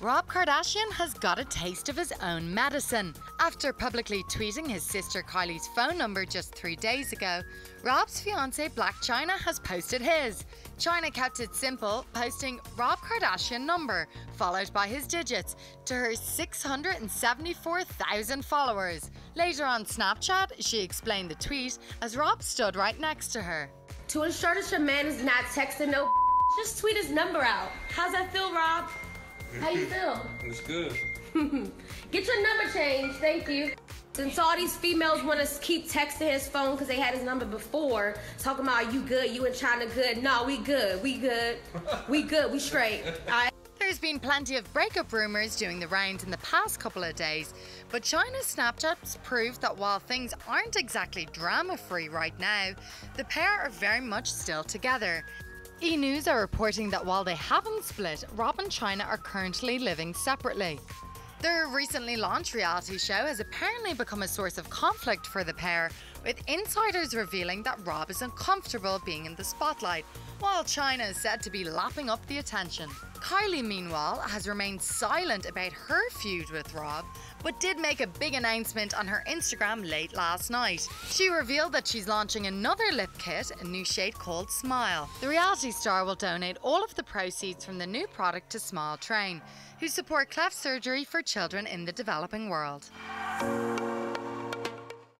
Rob Kardashian has got a taste of his own medicine. After publicly tweeting his sister Kylie's phone number just three days ago, Rob's fiancée Blac Chyna has posted his. Chyna kept it simple, posting Rob Kardashian number, followed by his digits, to her 674,000 followers. Later on Snapchat, she explained the tweet as Rob stood right next to her. To ensure that your man is not texting no just tweet his number out. How's that feel, Rob? How you feel? It's good. Get your number changed, thank you. Since all these females want to keep texting his phone because they had his number before, talking about you good, you and Chyna good. No, we good, we good, we good, we straight. All right. There's been plenty of breakup rumours doing the rounds in the past couple of days, but Chyna's Snapchats prove that while things aren't exactly drama free right now, the pair are very much still together. E News are reporting that while they haven't split, Rob and Chyna are currently living separately. Their recently launched reality show has apparently become a source of conflict for the pair, with insiders revealing that Rob is uncomfortable being in the spotlight, while Chyna is said to be lapping up the attention. Kylie, meanwhile, has remained silent about her feud with Rob, but did make a big announcement on her Instagram late last night. She revealed that she's launching another lip kit, a new shade called Smile. The reality star will donate all of the proceeds from the new product to Smile Train, who support cleft surgery for children in the developing world.